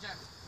Jack.